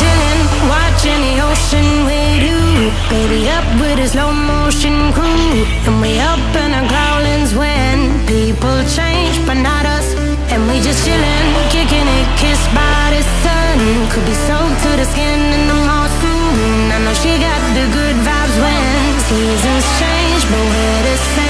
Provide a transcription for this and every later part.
chillin', watching the ocean. Baby, up with a slow motion crew. And we up in when people change, but not us. And we just chillin', kicking it, kissed by the sun. Could be soaked to the skin in the monsoon. I know she got the good vibes when seasons change, but we're the same.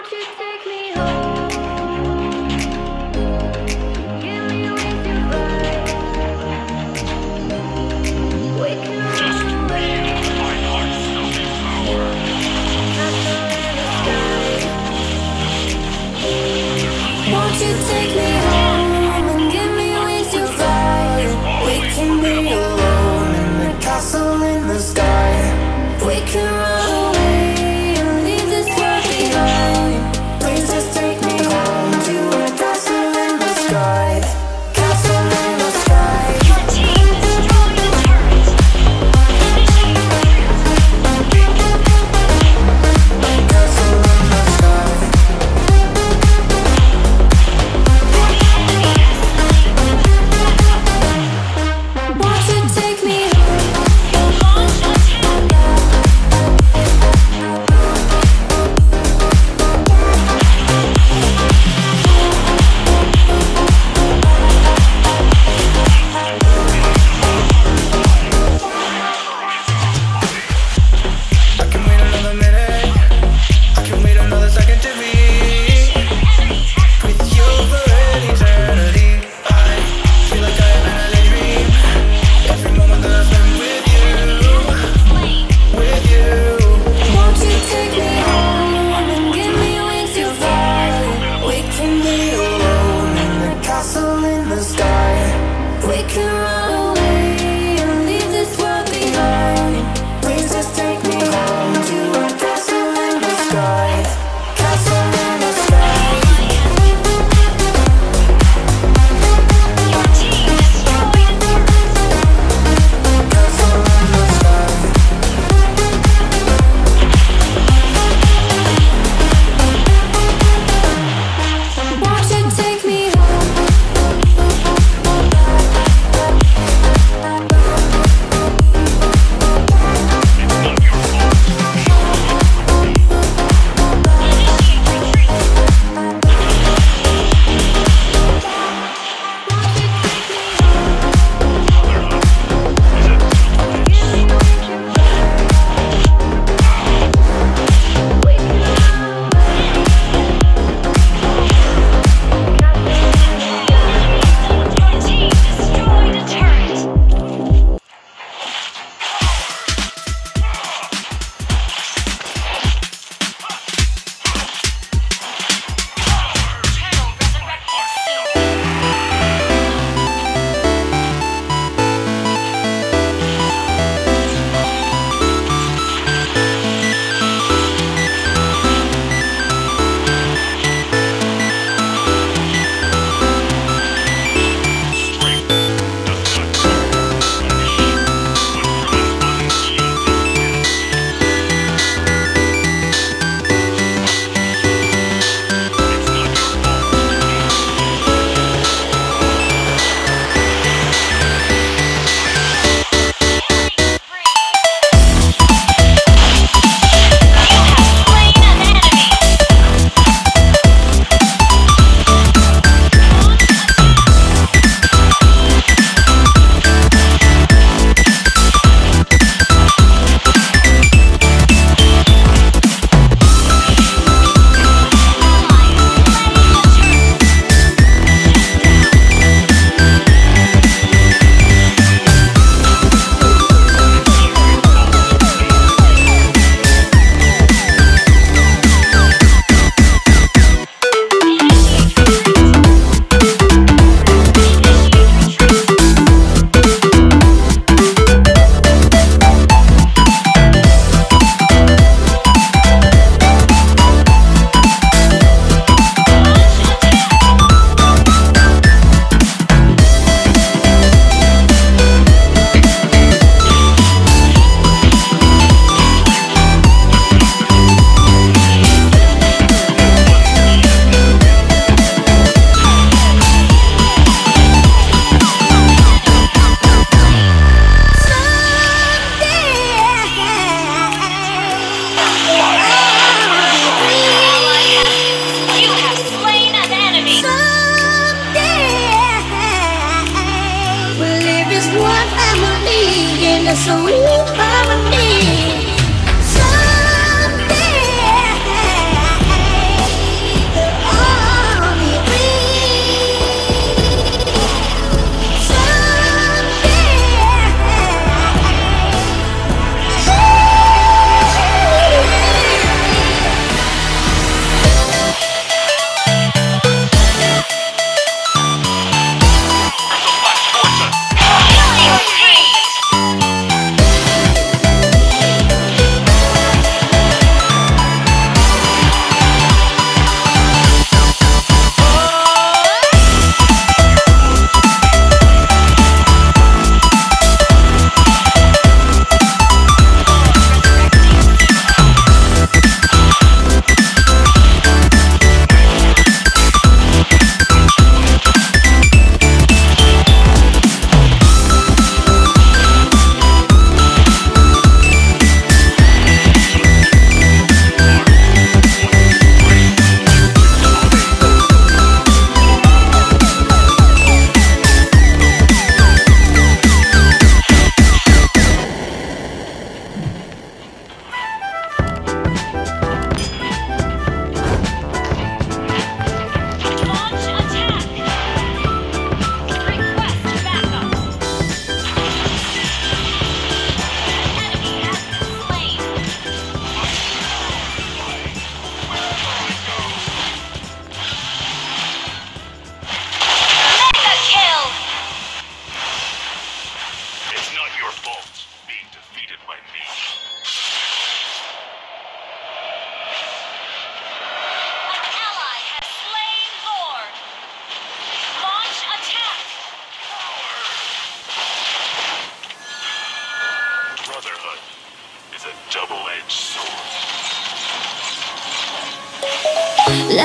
won't you take me coming near.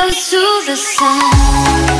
close to the sun